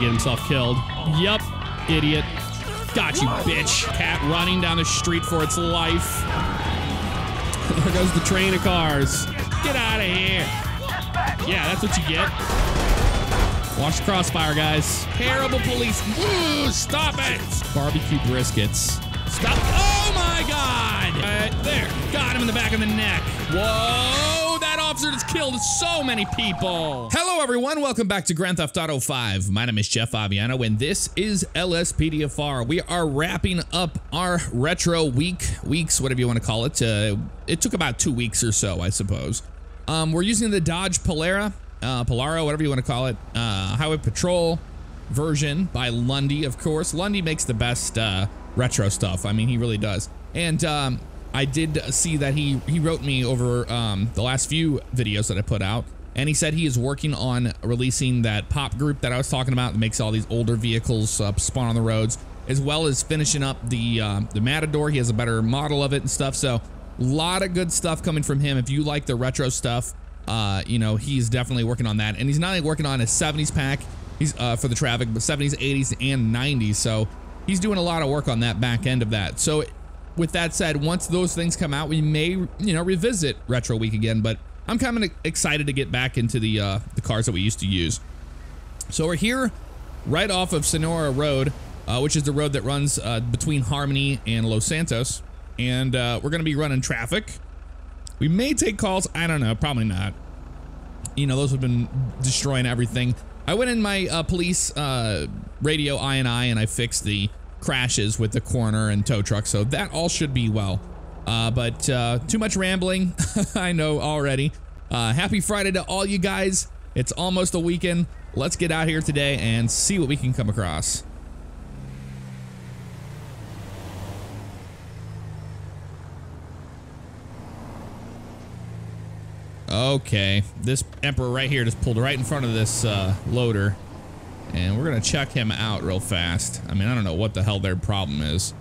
get himself killed. Yup, idiot. Got you, bitch. Cat running down the street for its life. there goes the train of cars. Get out of here. Yeah, that's what you get. Watch the crossfire, guys. Terrible police. Woo, stop it. Barbecue briskets. Stop. Oh my God. Uh, there. Got him in the back of the neck. Whoa. Killed so many people. Hello, everyone. Welcome back to Grand Theft Auto 5. My name is Jeff Favignano, and this is LSPDFR. We are wrapping up our retro week, weeks, whatever you want to call it. Uh, it took about two weeks or so, I suppose. Um, we're using the Dodge Polara, uh, Polaro, whatever you want to call it, uh, Highway Patrol version by Lundy, of course. Lundy makes the best uh, retro stuff. I mean, he really does. And um, I did see that he he wrote me over um, the last few videos that I put out, and he said he is working on releasing that pop group that I was talking about that makes all these older vehicles uh, spawn on the roads, as well as finishing up the uh, the Matador. He has a better model of it and stuff. So a lot of good stuff coming from him. If you like the retro stuff, uh, you know he's definitely working on that, and he's not only working on a 70s pack. He's uh, for the traffic, but 70s, 80s, and 90s. So he's doing a lot of work on that back end of that. So with that said, once those things come out, we may, you know, revisit Retro Week again, but I'm kind of excited to get back into the uh, the cars that we used to use. So we're here right off of Sonora Road, uh, which is the road that runs uh, between Harmony and Los Santos. And uh, we're going to be running traffic. We may take calls. I don't know. Probably not. You know, those have been destroying everything. I went in my uh, police uh, radio INI and I fixed the crashes with the corner and tow truck, so that all should be well. Uh, but uh, too much rambling, I know already. Uh, happy Friday to all you guys. It's almost a weekend. Let's get out here today and see what we can come across. Okay, this Emperor right here just pulled right in front of this uh, loader. And we're going to check him out real fast. I mean, I don't know what the hell their problem is.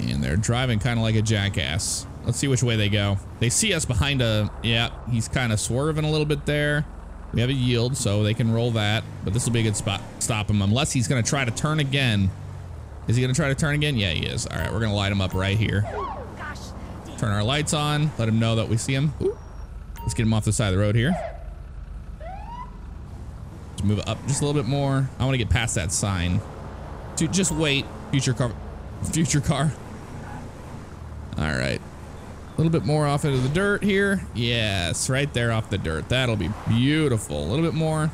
And they're driving kind of like a jackass. Let's see which way they go. They see us behind a... Yeah, he's kind of swerving a little bit there. We have a yield, so they can roll that. But this will be a good spot stop him, unless he's going to try to turn again. Is he going to try to turn again? Yeah, he is. All right, we're going to light him up right here. Turn our lights on. Let him know that we see him. Ooh. Let's get him off the side of the road here. Let's move up just a little bit more. I want to get past that sign. To just wait, future car, future car. All right, a little bit more off into the dirt here. Yes, right there off the dirt. That'll be beautiful. A little bit more.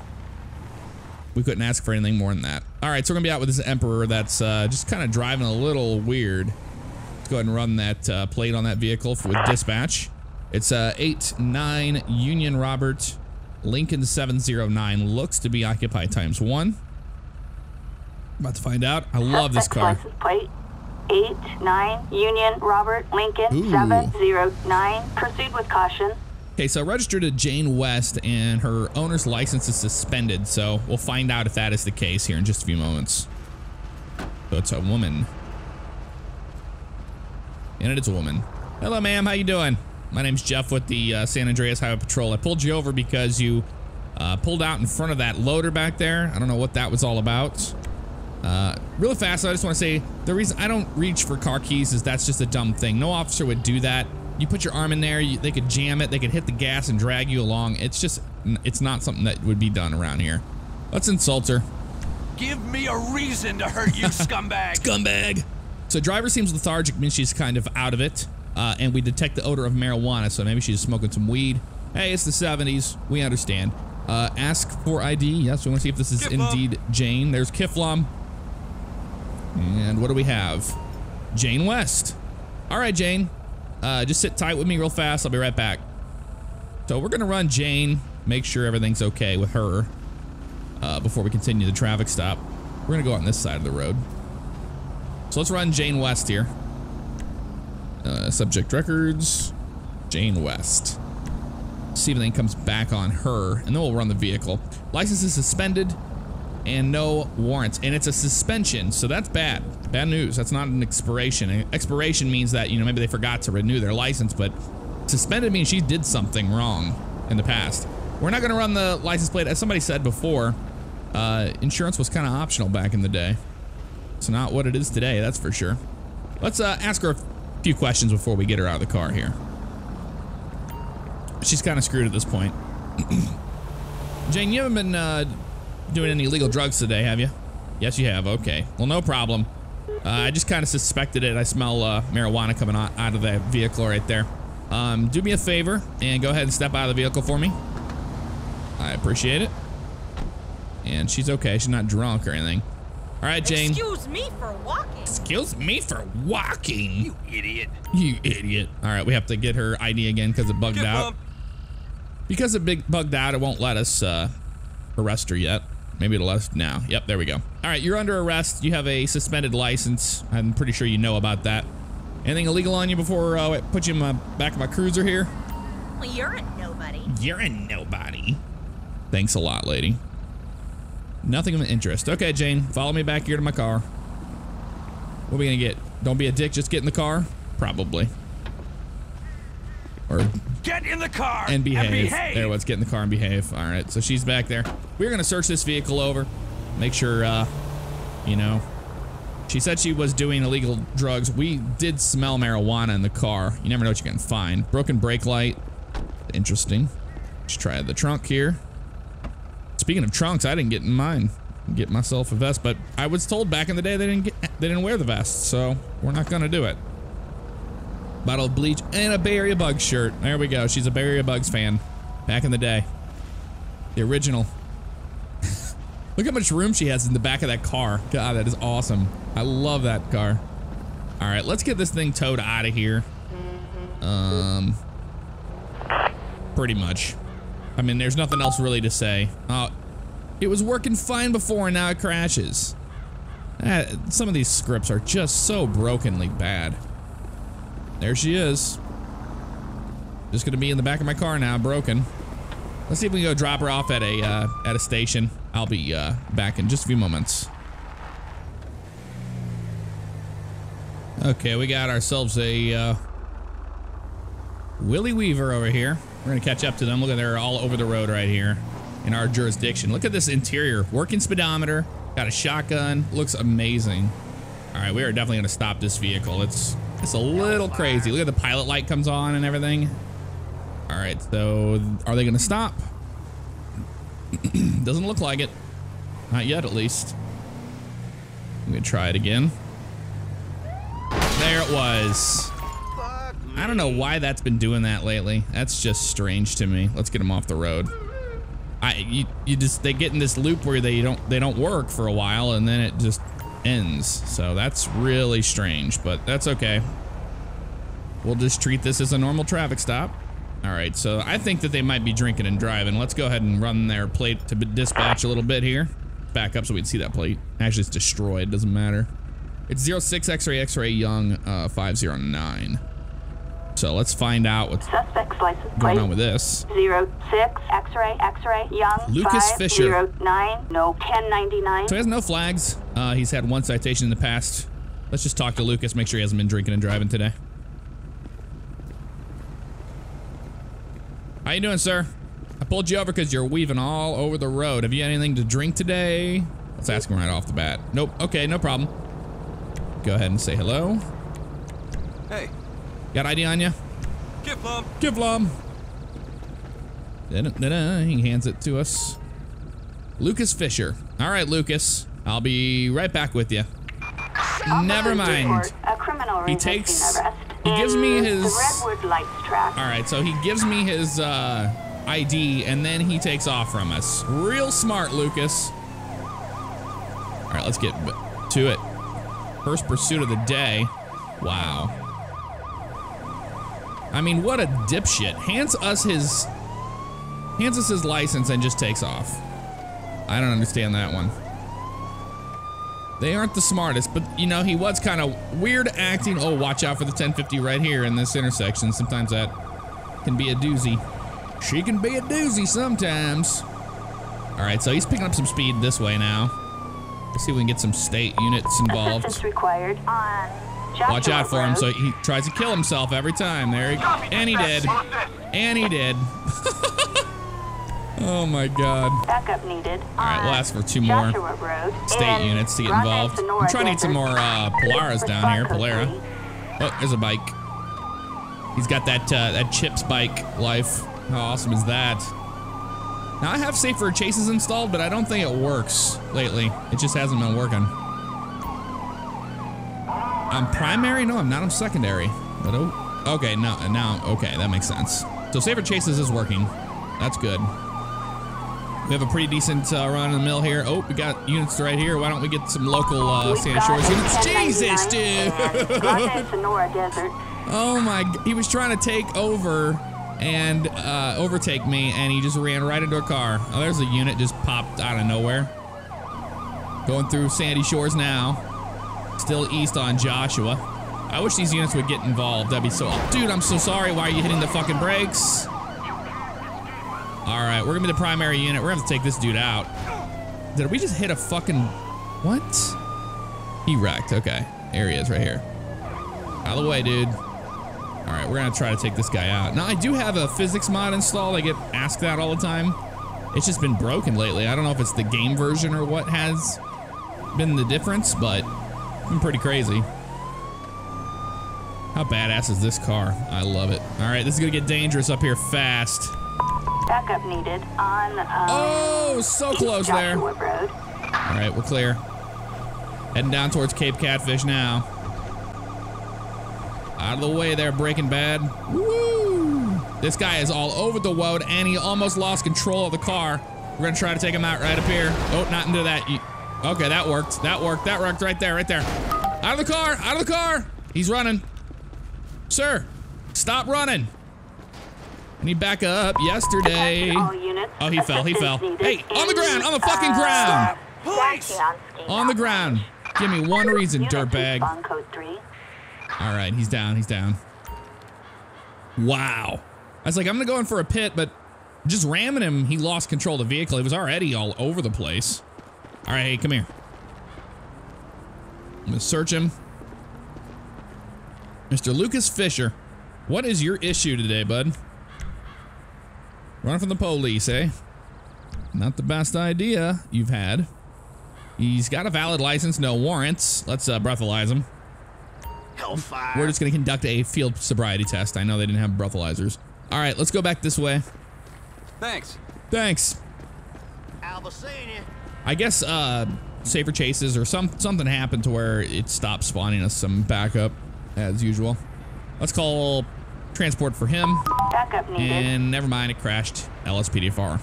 We couldn't ask for anything more than that. All right, so we're gonna be out with this Emperor that's uh, just kind of driving a little weird. Let's go ahead and run that uh, plate on that vehicle with dispatch. It's uh, 8-9 Union Robert Lincoln 709. Looks to be occupied times one. About to find out. I love this car. Plate 8-9 Union Robert Lincoln Ooh. 709. Proceed with caution. Okay, so registered to Jane West and her owner's license is suspended. So we'll find out if that is the case here in just a few moments. So it's a woman. And it is a woman. Hello, ma'am. How you doing? My name's Jeff with the uh, San Andreas Highway Patrol. I pulled you over because you uh, pulled out in front of that loader back there. I don't know what that was all about. Uh, really fast, I just want to say the reason I don't reach for car keys is that's just a dumb thing. No officer would do that. You put your arm in there, you, they could jam it, they could hit the gas and drag you along. It's just, it's not something that would be done around here. Let's insult her. Give me a reason to hurt you, scumbag. Scumbag. So driver seems lethargic, means she's kind of out of it. Uh, and we detect the odor of marijuana, so maybe she's smoking some weed. Hey, it's the 70s. We understand. Uh, ask for ID. Yes, we want to see if this is Kifflom. indeed Jane. There's Kifflom. And what do we have? Jane West. All right, Jane. Uh, just sit tight with me real fast. I'll be right back. So we're going to run Jane, make sure everything's okay with her uh, before we continue the traffic stop. We're going to go on this side of the road. So let's run Jane West here. Uh, subject records, Jane West. See if anything comes back on her, and then we'll run the vehicle. License is suspended, and no warrants. And it's a suspension, so that's bad. Bad news. That's not an expiration. An expiration means that, you know, maybe they forgot to renew their license, but suspended means she did something wrong in the past. We're not going to run the license plate. As somebody said before, uh, insurance was kind of optional back in the day. It's not what it is today, that's for sure. Let's uh, ask her few questions before we get her out of the car here. She's kind of screwed at this point. Jane, you haven't been uh, doing any illegal drugs today, have you? Yes, you have. Okay. Well, no problem. Uh, I just kind of suspected it. I smell uh, marijuana coming out, out of that vehicle right there. Um, do me a favor and go ahead and step out of the vehicle for me. I appreciate it. And she's okay. She's not drunk or anything. All right, Jane. Excuse me for walking. Excuse me for walking. You idiot. You idiot. All right, we have to get her ID again because it bugged Get out. bumped. Because it big bugged out, it won't let us uh, arrest her yet. Maybe it'll let us now. Yep, there we go. All right, you're under arrest. You have a suspended license. I'm pretty sure you know about that. Anything illegal on you before uh, I put you in my back of my cruiser here? Well, you're a nobody. You're a nobody. Thanks a lot, lady. Nothing of interest. Okay, Jane, follow me back here to my car. What are we gonna get? Don't be a dick, just get in the car? Probably. Or Get in the car and behave. behave. There, let's get in the car and behave. All right, so she's back there. We're gonna search this vehicle over, make sure, uh, you know. She said she was doing illegal drugs. We did smell marijuana in the car. You never know what you can find. Broken brake light. Interesting. Let's try the trunk here. Speaking of trunks, I didn't get in mine. Get myself a vest, but I was told back in the day they didn't get, they didn't wear the vest, so we're not gonna do it. Bottle of bleach and a Area Bugs shirt. There we go. She's a Area Bugs fan. Back in the day. The original. Look how much room she has in the back of that car. God, that is awesome. I love that car. All right, let's get this thing towed out of here. Um, pretty much. I mean, there's nothing else really to say. Uh, it was working fine before and now it crashes. Uh, some of these scripts are just so brokenly bad. There she is. Just gonna be in the back of my car now, broken. Let's see if we can go drop her off at a uh, at a station. I'll be uh, back in just a few moments. Okay, we got ourselves a uh, Willie Weaver over here. We're gonna catch up to them. Look at they're all over the road right here in our jurisdiction. Look at this interior. Working speedometer. Got a shotgun. Looks amazing. All right, we are definitely gonna stop this vehicle. It's it's a little crazy. Look at the pilot light comes on and everything. All right, so are they gonna stop? Doesn't look like it. Not yet, at least. I'm gonna try it again. There it was. I don't know why that's been doing that lately. That's just strange to me. Let's get them off the road. I you, you just they get in this loop where they don't they don't work for a while and then it just ends. So that's really strange, but that's okay. We'll just treat this as a normal traffic stop. All right, so I think that they might be drinking and driving. Let's go ahead and run their plate to dispatch a little bit here. Back up so we can see that plate. Actually, it's destroyed. Doesn't matter. It's 06 X-ray X-ray Young uh, 509. So let's find out what's license going on with this. zero six X-ray X-ray Young Lucas five Fisher. zero nine no ten ninety nine. So he has no flags. Uh, he's had one citation in the past. Let's just talk to Lucas, make sure he hasn't been drinking and driving today. How you doing, sir? I pulled you over because you're weaving all over the road. Have you had anything to drink today? Let's ask him right off the bat. Nope. Okay, no problem. Go ahead and say hello. Hey, Got ID on you? get bump. Kifflom. Da-da-da-da. He hands it to us. Lucas Fisher. All right, Lucas. I'll be right back with you. Never mind. Report a criminal He takes- he gives me his- Redwood Lights track. All right, so he gives me his uh, ID and then he takes off from us. Real smart, Lucas. All right, let's get to it. First pursuit of the day. Wow. I mean, what a dipshit. Hands us his hands us his license and just takes off. I don't understand that one. They aren't the smartest, but you know, he was kind of weird acting. Oh, watch out for the 1050 right here in this intersection. Sometimes that can be a doozy. She can be a doozy sometimes. All right, so he's picking up some speed this way now. Let's see if we can get some state units involved. Assistance required on Joshua Watch out for him. So he tries to kill himself every time. There he goes And he did. And he did. Oh my god. Backup needed. All right, we'll ask for two more state units to get involved. I'm trying to get some more uh, Polaris down here. Polara. Oh, there's a bike. He's got that uh, that CHiPs bike life. How awesome is that? Now I have safer chases installed, but I don't think it works lately. It just hasn't been working. I'm primary? No, I'm not. I'm secondary. But oh, okay, no, now okay, that makes sense. So safer chases is working. That's good. We have a pretty decent uh, run in the mill here. Oh, we got units right here. Why don't we get some local uh, Shores units? Jesus, dude! and Grande Sonora Desert. Oh my! He was trying to take over and uh, overtake me, and he just ran right into a car. Oh, there's a unit just popped out of nowhere. Going through Sandy Shores now. Still east on Joshua. I wish these units would get involved. That'd be so. Dude, I'm so sorry. Why are you hitting the fucking brakes? All right, we're gonna be the primary unit. We're gonna have to take this dude out. Did we just hit a fucking what? He wrecked. Okay, there he is, right here. Out of the way, dude. All right, we're gonna try to take this guy out. Now I do have a physics mod installed. I get asked that all the time. It's just been broken lately. I don't know if it's the game version or what has been the difference, but been pretty crazy. How badass is this car? I love it. All right, this is gonna get dangerous up here fast. Backup needed on um, Oh, so close there. Road. All right, we're clear. Heading down towards Cape Catfish now. Out of the way there, Breaking Bad. Woo! This guy is all over the road, and he almost lost control of the car. We're gonna try to take him out right up here. Oh, not into that. You- Okay, that worked. That worked. That worked right there, right there. Out of the car! Out of the car! He's running. Sir, stop running. I need back up. Yesterday. Oh, he fell. He fell. Hey, on the ground. On the fucking uh, ground. Police! On the ground. Give me one reason, Unit dirtbag. code 3. All right, he's down. He's down. Wow. I was like, I'm gonna go in for a pit, but just ramming him, he lost control of the vehicle. He was already all over the place. All right, hey, come here. I'm gonna search him. Mr. Lucas Fisher, what is your issue today, bud? Running from the police, eh? Not the best idea you've had. He's got a valid license, no warrants. Let's uh, breathalyze him. Hellfire. We're just going to conduct a field sobriety test. I know they didn't have breathalyzers. All right, let's go back this way. Thanks. Thanks. Albacenia. I guess uh, safer chases or some something happened to where it stopped spawning us some backup as usual. Let's call transport for him. Backup needed. And never mind, it crashed. LSPDFR.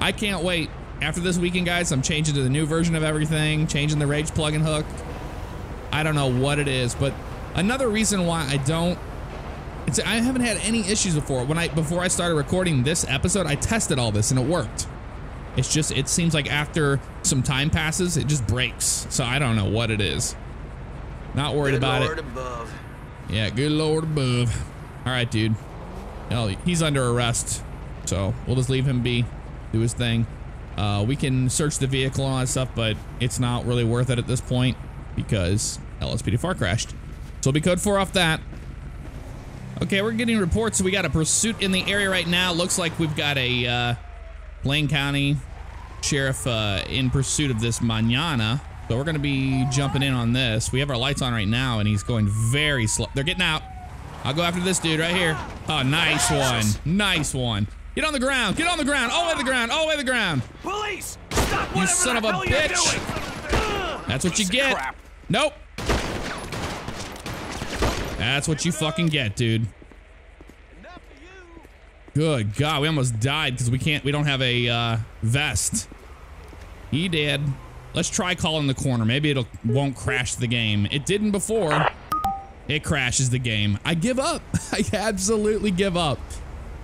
I can't wait. After this weekend, guys, I'm changing to the new version of everything, changing the Rage plugin hook. I don't know what it is, but another reason why I don't it's I haven't had any issues before. When I before I started recording this episode, I tested all this and it worked. It's just it seems like after some time passes, it just breaks. So I don't know what it is. Not worried Good about Lord it. above. Yeah, good lord above. All right, dude. Hell, he's under arrest, so we'll just leave him be, do his thing. Uh, we can search the vehicle and all that stuff, but it's not really worth it at this point because LSPDFR crashed. So we'll be code four off that. Okay, we're getting reports. So we got a pursuit in the area right now. Looks like we've got a uh, Blaine County sheriff uh, in pursuit of this manana. So we're going to be jumping in on this. We have our lights on right now, and he's going very slow. They're getting out. I'll go after this dude right here. Oh, nice one. Nice one. Get on the ground. Get on the ground. All the way to the ground. All the way to the ground. Police! Stop You son of a bitch. That's what you get. Nope. That's what you fucking get, dude. Good God, we almost died because we can't. We don't have a uh, vest. He did. Let's try calling the corner. Maybe it'll won't crash the game. It didn't before. It crashes the game. I give up. I absolutely give up.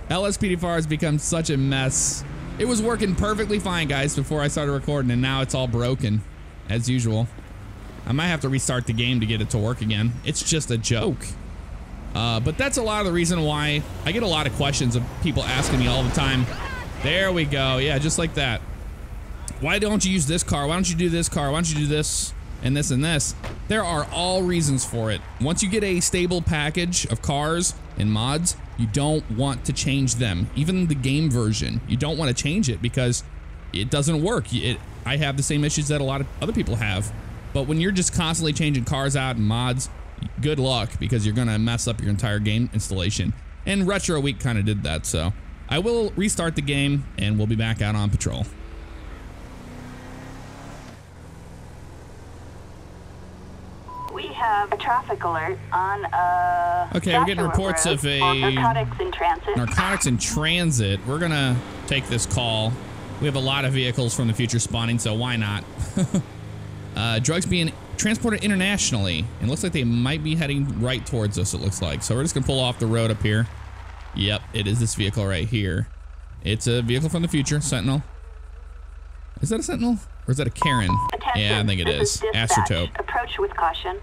LSPDFR has become such a mess. It was working perfectly fine, guys, before I started recording, and now it's all broken, as usual. I might have to restart the game to get it to work again. It's just a joke. Uh, but that's a lot of the reason why I get a lot of questions of people asking me all the time. There we go. Yeah, just like that. Why don't you use this car? Why don't you do this car? Why don't you do this and this and this? There are all reasons for it. Once you get a stable package of cars and mods, You don't want to change them. Even the game version, you don't want to change it because it doesn't work. It, I have the same issues that a lot of other people have. But when you're just constantly changing cars out and mods, good luck because you're going to mess up your entire game installation. And Retro Week kind of did that, so I will restart the game and we'll be back out on patrol. We have a traffic alert on uh Okay, we're getting reports Road of a- narcotics in transit. Narcotics in transit. We're gonna take this call. We have a lot of vehicles from the future spawning, so why not? uh, drugs being transported internationally. And looks like they might be heading right towards us, it looks like. So we're just gonna pull off the road up here. Yep, it is this vehicle right here. It's a vehicle from the future, Sentinel. Is that a Sentinel? Or is that a Karen? Attention, yeah, I think it is. dispatch. Asterope. Approach with caution.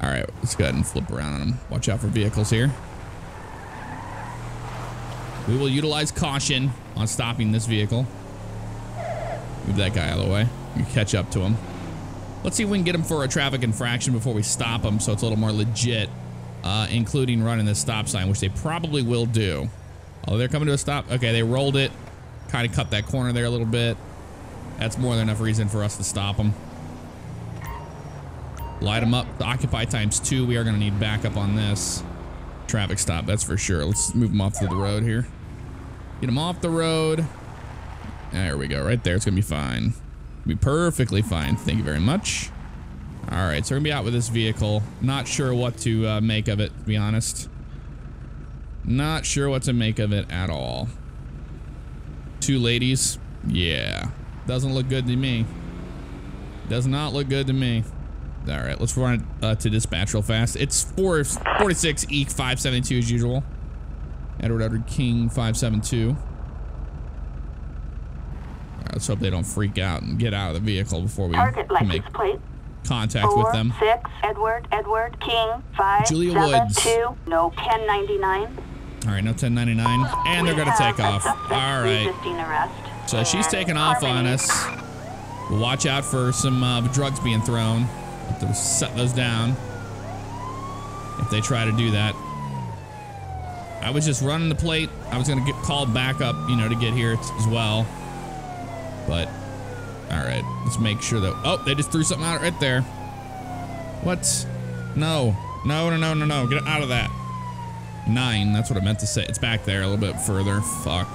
All right, let's go ahead and flip around on them. Watch out for vehicles here. We will utilize caution on stopping this vehicle. Move that guy out of the way. You catch up to him. Let's see if we can get him for a traffic infraction before we stop him so it's a little more legit, uh, including running the stop sign, which they probably will do. Oh, they're coming to a stop. Okay, they rolled it. Kind of cut that corner there a little bit. That's more than enough reason for us to stop them. Light them up. The occupy times two. We are going to need backup on this traffic stop. That's for sure. Let's move them off to the road here. Get them off the road. There we go. Right there. It's going to be fine. Be perfectly fine. Thank you very much. All right. So we're to be out with this vehicle. Not sure what to uh, make of it, to be honest. Not sure what to make of it at all. Two ladies. Yeah. Doesn't look good to me. Does not look good to me. All right, let's run it uh, to dispatch real fast. It's 446 EEK 572 as usual. Edward Edward King 572. Let's hope they don't freak out and get out of the vehicle before we Target make plate. contact Four, with them. six, Edward, Edward, King, five, Julia seven, Woods. two, no, 1099. All right, no 1099. And they're going to take off. All right. arrest. So she's taking off on us. Watch out for some uh, drugs being thrown. Have to set those down if they try to do that. I was just running the plate. I was gonna get called back up, you know, to get here as well. But all right, let's make sure that. Oh, they just threw something out right there. What? No, no, no, no, no, no! Get out of that. Nine. That's what I meant to say. It's back there a little bit further. Fuck.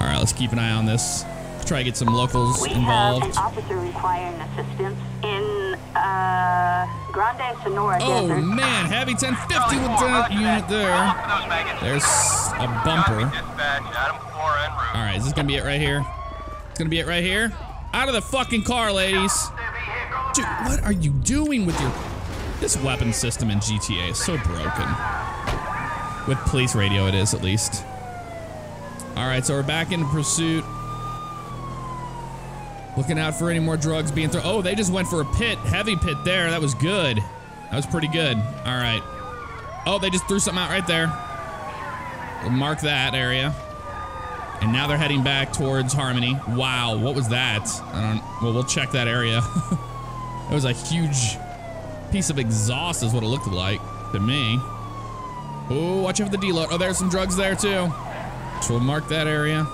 All right, let's keep an eye on this. Try to get some locals We have an officer requiring assistance in uh, Grande Sonora Oh Desert. man, heavy 1050 with lieutenant unit there. There's a bumper. All right, is this gonna be it right here? It's gonna be it right here. Out of the fucking car, ladies. Dude, what are you doing with your? This weapon system in GTA is so broken. With police radio, it is at least. All right, so we're back into pursuit. Looking out for any more drugs being thrown. Oh, they just went for a pit, heavy pit there. That was good. That was pretty good. All right. Oh, they just threw something out right there. We'll mark that area. And now they're heading back towards Harmony. Wow, what was that? I don't. Well, we'll check that area. it was a huge piece of exhaust, is what it looked like to me. Oh, watch out for the deload. Oh, there's some drugs there too. So we'll mark that area.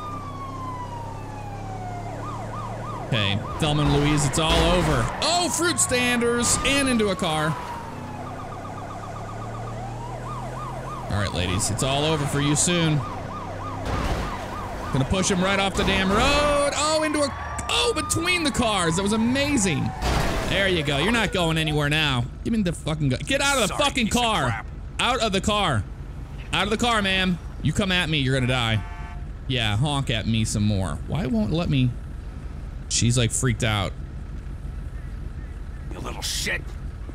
Okay, Thelma and Louise, it's all over. Oh, fruit standers and into a car. All right, ladies, it's all over for you soon. Gonna push him right off the damn road. Oh, into a. Oh, between the cars. That was amazing. There you go. You're not going anywhere now. Give me the fucking. Get out of the Sorry, fucking car. Out of the car. Out of the car, ma'am. You come at me, you're gonna die. Yeah, honk at me some more. Why won't let me? She's like freaked out. You little shit.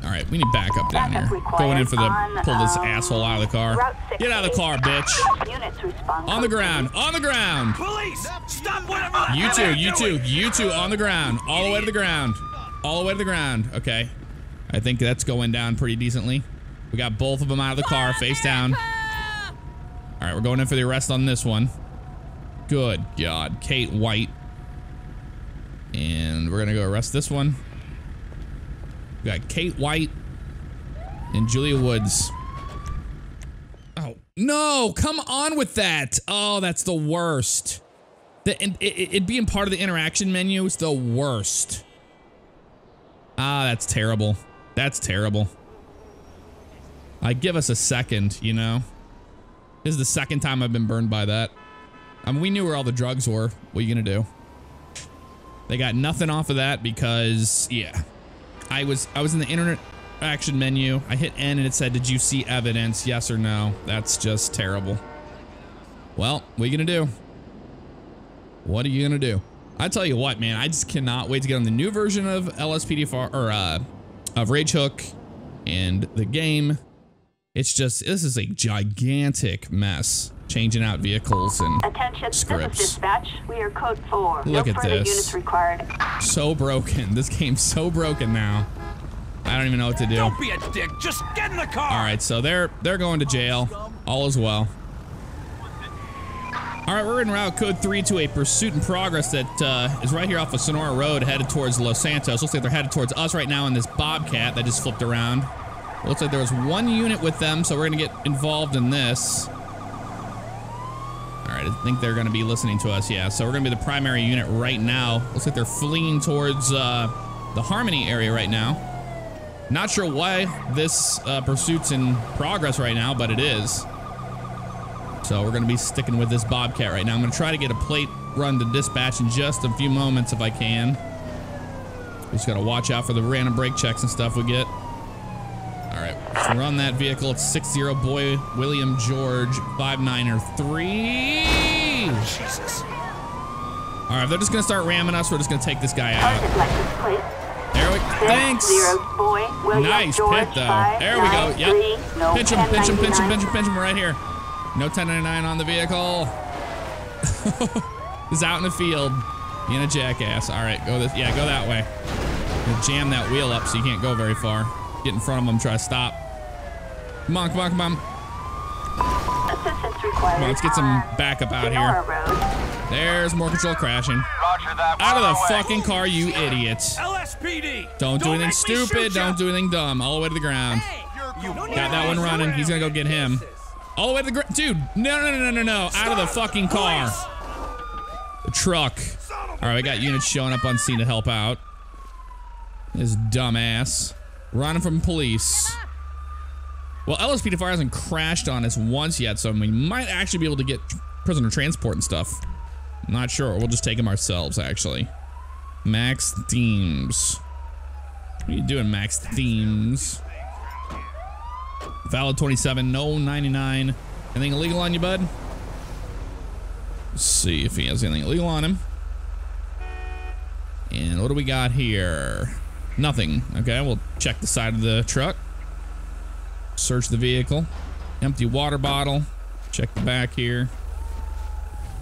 All right, we need backup down here. Backup required Going in for the on, pull this um, asshole out of the car. Get out of the car, bitch. On the ground. On the ground. Police! Stop whatever You hell two, you're you two, you two on the ground. All the way to the ground. All the way to the ground. Okay. I think that's going down pretty decently. We got both of them out of the car, face down. All right, we're going in for the arrest on this one. Good God. Kate White. And we're going to go arrest this one. Got Kate White and Julia Woods. Oh, No, come on with that. Oh, that's the worst. The, it, it, it being part of the interaction menu is the worst. Ah, that's terrible. That's terrible. I give us a second, you know? This is the second time I've been burned by that. I mean, we knew where all the drugs were. What are you gonna do? They got nothing off of that because, yeah. I was I was in the internet action menu. I hit N and it said, did you see evidence? Yes or no? That's just terrible. Well, what are you gonna do? What are you gonna do? I tell you what, man, I just cannot wait to get on the new version of LSPDFR or uh, of Rage Hook and the game. It's just this is a gigantic mess. Changing out vehicles and Attention, Scripts. this is dispatch. We are code 4. Look no at this. units required. so broken. This game's so broken now. I don't even know what to do. Don't be a dick. Just get in the car. All right, so they're they're going to jail. All is well. All right, we're in route code three to a pursuit in progress that uh, is right here off of Sonora Road, headed towards Los Santos. Looks like they're headed towards us right now in this Bobcat that just flipped around. Looks like there was one unit with them, so we're gonna get involved in this. All right, I think they're gonna be listening to us. Yeah, so we're gonna be the primary unit right now. Looks like they're fleeing towards uh, the Harmony area right now. Not sure why this uh, pursuit's in progress right now, but it is. So we're going to be sticking with this Bobcat right now. I'm to try to get a plate run to dispatch in just a few moments if I can. We just got to watch out for the random brake checks and stuff we get. All right, let's run that vehicle. It's 60 Boy William George 593. Jesus. All right, they're just going to start ramming us. We're just going to take this guy out. Target. There we Thanks. Boy. Nice George, pit though. five, There we go. nine, Yep. three, no pinch him, pinch him, pinch him, 1099. pinch him, pinch him right here. No 1099 on the vehicle. He's out in the field. Being a jackass. All right, go this. Yeah, go that way. Gonna jam that wheel up so you can't go very far. Get in front of him. Try to stop. Come on, come on, come on. Assistance required. Come on, let's get some uh, backup out here. There's more control crashing. Out of the fucking car, you idiots. LSPD. Don't do anything stupid. Don't do anything dumb. All the way to the ground. Got that one running. He's gonna go get him. All the way to the ground. Dude, no, no, no, no, no, no. Out of the fucking car. The truck. All right, we got units showing up on scene to help out. This dumbass. Running from police. Well, LSPDFR hasn't crashed on us once yet, so we might actually be able to get prisoner transport and stuff. Not sure. We'll just take him ourselves, actually. Max Themes. What are you doing, Max Themes? Valid 27, no 99. Anything illegal on you, bud? Let's see if he has anything illegal on him. And what do we got here? Nothing. Okay, we'll check the side of the truck. Search the vehicle. Empty water bottle. Check the back here.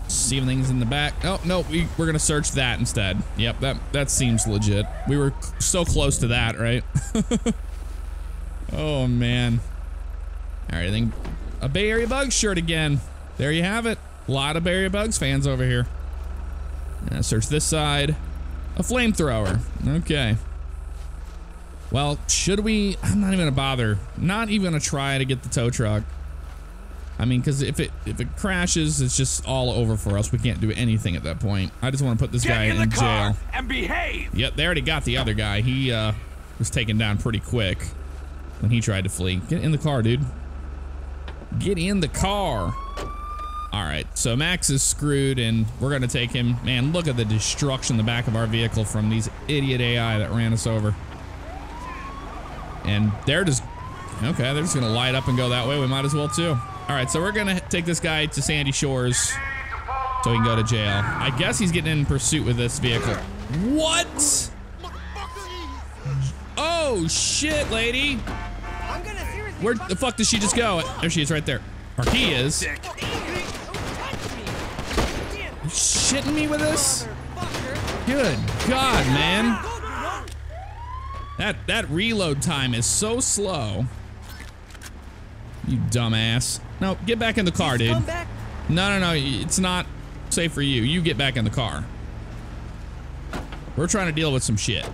See anything's in the back. Oh, no, we, we're gonna search that instead. Yep, that, that seems legit. We were so close to that, right? oh, man. All right, I think a Bay Area Bugs shirt again. There you have it. A lot of Bay Area Bugs fans over here. Search this side. A flamethrower. Okay. Well, should we? I'm not even gonna bother. Not even gonna try to get the tow truck. I mean, because if it if it crashes, it's just all over for us. We can't do anything at that point. I just want to put this Get guy in the in car jail. and behave. Yep, they already got the other guy. He uh, was taken down pretty quick when he tried to flee. Get in the car, dude. Get in the car. All right, so Max is screwed, and we're gonna take him. Man, look at the destruction in the back of our vehicle from these idiot AI that ran us over. And they're just okay. They're just gonna light up and go that way. We might as well too. All right, so we're gonna take this guy to Sandy Shores so he can go to jail. I guess he's getting in pursuit with this vehicle. What? Oh shit, lady! Where the fuck did she just go? There she is, right there. Or he is. You shitting me with this? Good God, man. That that reload time is so slow. You dumbass. No, get back in the car, dude. No, no, no. It's not safe for you. You get back in the car. We're trying to deal with some shit.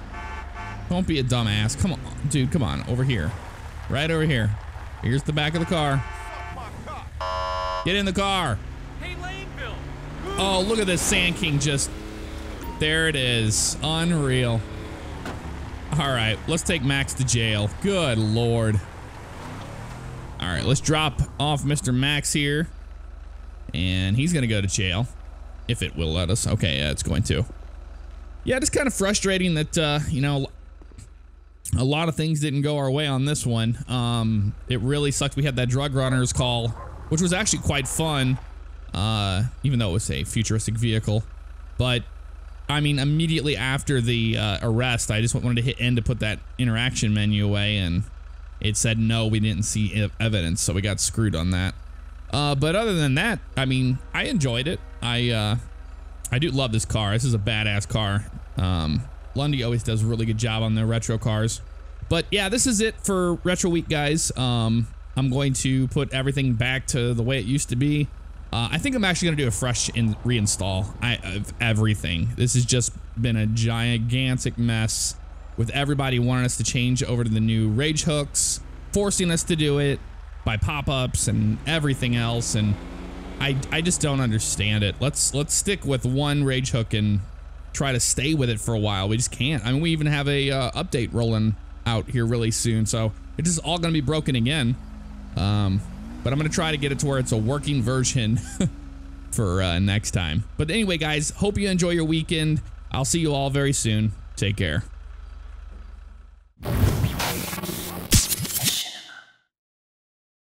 Don't be a dumbass. Come on, dude. Come on, over here. Right over here. Here's the back of the car. Get in the car. Oh, look at this Sand King just. There it is. Unreal. All right, let's take Max to jail. Good lord. All right, let's drop off Mr. Max here. And he's going to go to jail. If it will let us. Okay, yeah, it's going to. Yeah, just kind of frustrating that, uh, you know, a lot of things didn't go our way on this one. Um, it really sucked. We had that drug runners call, which was actually quite fun, uh, even though it was a futuristic vehicle. But I mean, immediately after the uh, arrest, I just wanted to hit end to put that interaction menu away, and it said no, we didn't see ev- evidence, so we got screwed on that. Uh, but other than that, I mean, I enjoyed it. I uh, I do love this car. This is a badass car. Um, Lundy always does a really good job on the retro cars. But yeah, this is it for Retro Week, guys. Um, I'm going to put everything back to the way it used to be. Uh, I think I'm actually going to do a fresh in reinstall I, of everything. This has just been a gigantic mess with everybody wanting us to change over to the new rage hooks, forcing us to do it by pop-ups and everything else. And I, I just don't understand it. Let's let's stick with one rage hook and try to stay with it for a while. We just can't. I mean, we even have a uh, update rolling out here really soon, so it's just all going to be broken again. Um, but I'm going to try to get it to where it's a working version for uh, next time. But anyway, guys, hope you enjoy your weekend. I'll see you all very soon. Take care.